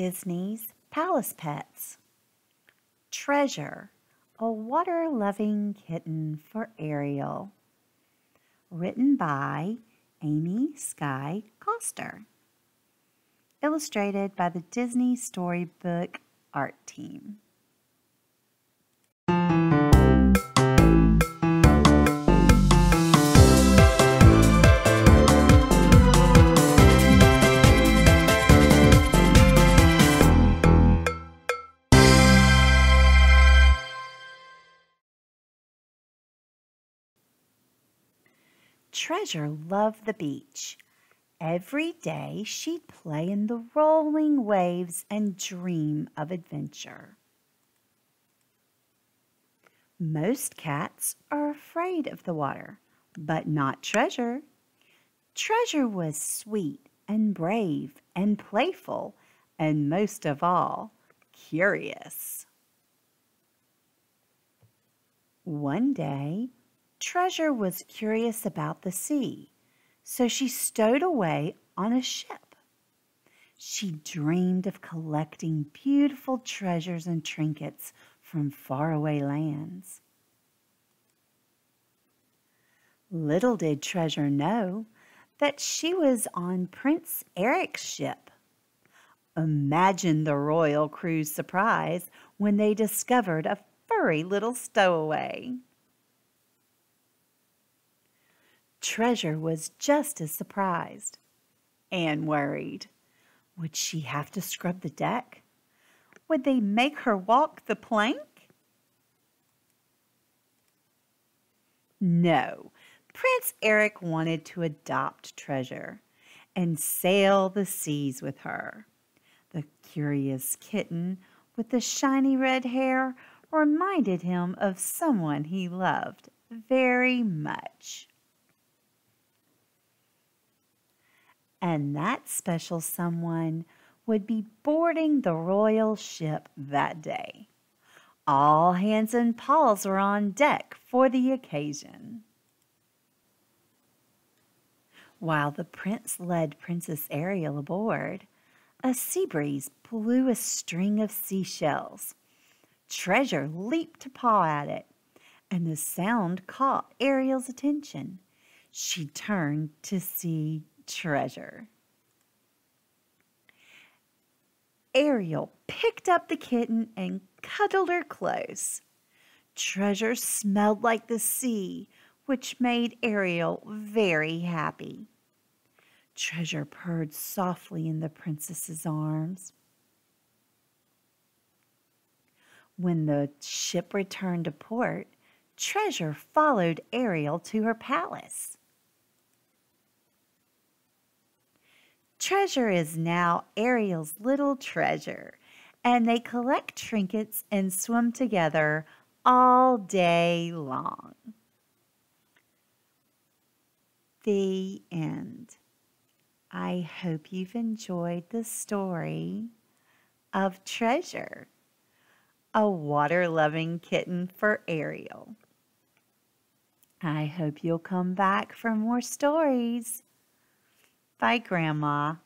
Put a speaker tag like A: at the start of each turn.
A: Disney's Palace Pets. Treasure, a water-loving kitten for Ariel. Written by Amy Sky Koster. Illustrated by the Disney Storybook Art Team. Treasure loved the beach. Every day she'd play in the rolling waves and dream of adventure. Most cats are afraid of the water, but not Treasure. Treasure was sweet and brave and playful, and most of all, curious. One day, Treasure was curious about the sea, so she stowed away on a ship. She dreamed of collecting beautiful treasures and trinkets from faraway lands. Little did Treasure know that she was on Prince Eric's ship. Imagine the royal crew's surprise when they discovered a furry little stowaway. Treasure was just as surprised and worried. Would she have to scrub the deck? Would they make her walk the plank? No, Prince Eric wanted to adopt Treasure and sail the seas with her. The curious kitten with the shiny red hair reminded him of someone he loved very much. And that special someone would be boarding the royal ship that day. All hands and paws were on deck for the occasion. While the prince led Princess Ariel aboard, a sea breeze blew a string of seashells. Treasure leaped to paw at it, and the sound caught Ariel's attention. She turned to see treasure. Ariel picked up the kitten and cuddled her close. Treasure smelled like the sea, which made Ariel very happy. Treasure purred softly in the princess's arms. When the ship returned to port, Treasure followed Ariel to her palace. Treasure is now Ariel's little treasure, and they collect trinkets and swim together all day long. The end. I hope you've enjoyed the story of Treasure, a water-loving kitten for Ariel. I hope you'll come back for more stories. Bye, Grandma.